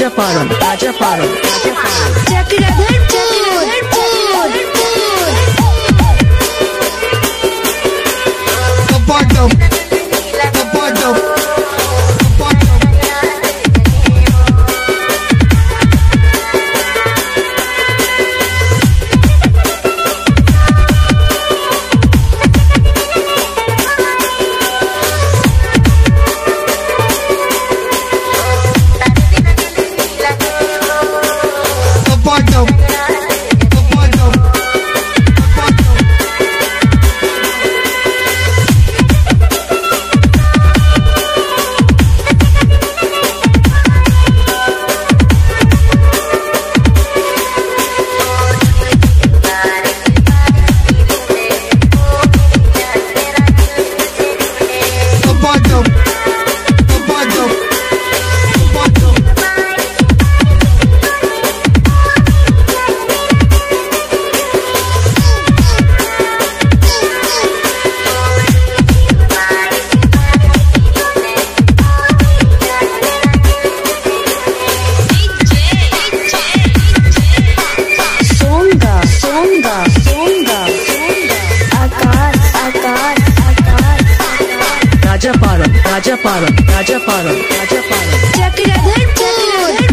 राजा पारण राजा पारण आजा पारन राजा पारम राजा पारम राजा पारम राजा पारम। Chakradhar Chakradhar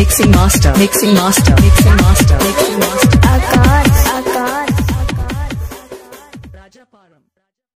mixing master, mixing master, mixing master, mixing master. Mixing master.